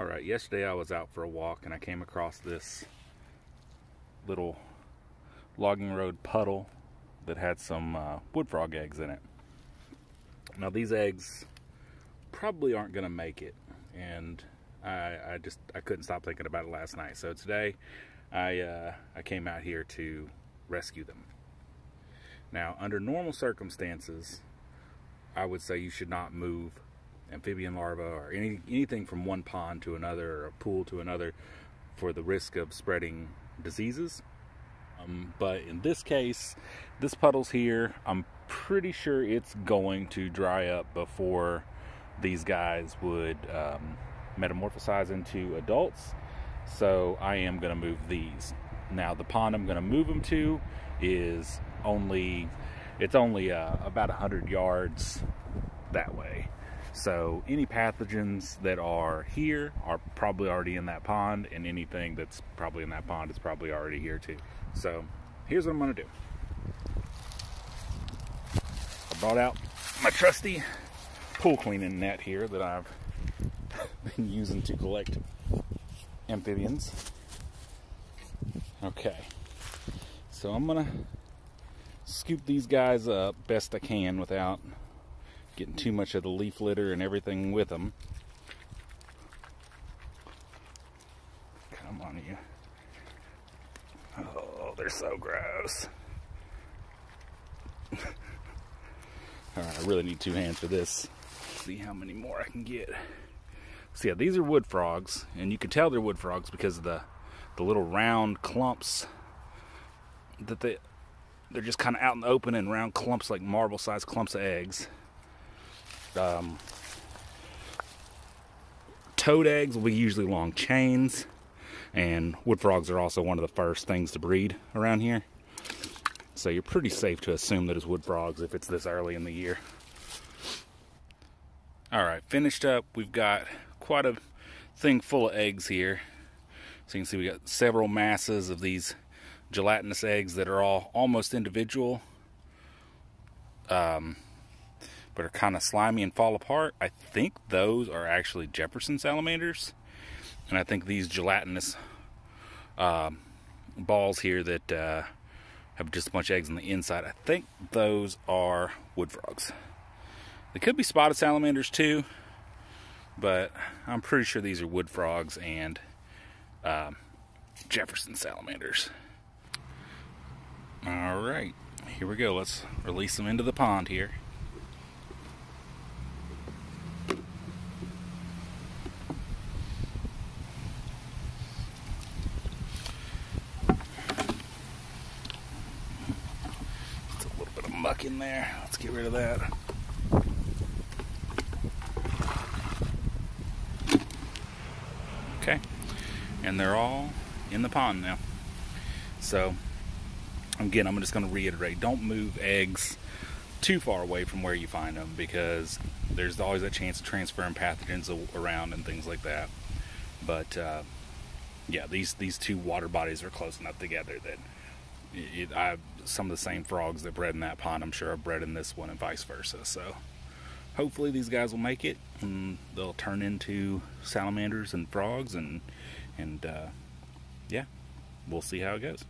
All right, yesterday I was out for a walk and I came across this little logging road puddle that had some uh, wood frog eggs in it. Now these eggs probably aren't gonna make it and I, I just I couldn't stop thinking about it last night. So today I uh, I came out here to rescue them. Now under normal circumstances I would say you should not move amphibian larvae or any, anything from one pond to another or a pool to another for the risk of spreading diseases. Um, but in this case, this puddle's here. I'm pretty sure it's going to dry up before these guys would um, metamorphosize into adults. So I am going to move these. Now the pond I'm going to move them to is only, it's only uh, about 100 yards that way. So any pathogens that are here are probably already in that pond and anything that's probably in that pond is probably already here too. So here's what I'm gonna do. I brought out my trusty pool cleaning net here that I've been using to collect amphibians. Okay, so I'm gonna scoop these guys up best I can without getting too much of the leaf litter and everything with them. Come on, you. Oh, they're so gross. Alright, I really need two hands for this. see how many more I can get. So yeah, these are wood frogs, and you can tell they're wood frogs because of the the little round clumps that they they're just kind of out in the open and round clumps like marble sized clumps of eggs. Um, toad eggs will be usually long chains, and wood frogs are also one of the first things to breed around here. So you're pretty safe to assume that it's wood frogs if it's this early in the year. All right, finished up. We've got quite a thing full of eggs here. So you can see we got several masses of these gelatinous eggs that are all almost individual. Um, but are kind of slimy and fall apart. I think those are actually Jefferson salamanders. And I think these gelatinous uh, balls here that uh, have just a bunch of eggs on the inside, I think those are wood frogs. They could be spotted salamanders too, but I'm pretty sure these are wood frogs and um, Jefferson salamanders. All right, here we go. Let's release them into the pond here. Muck in there. Let's get rid of that. Okay, and they're all in the pond now. So, again, I'm just going to reiterate don't move eggs too far away from where you find them because there's always a chance of transferring pathogens around and things like that. But, uh, yeah, these, these two water bodies are close enough together that it, I some of the same frogs that bred in that pond, I'm sure, are bred in this one, and vice versa. So, hopefully, these guys will make it, and they'll turn into salamanders and frogs, and and uh, yeah, we'll see how it goes.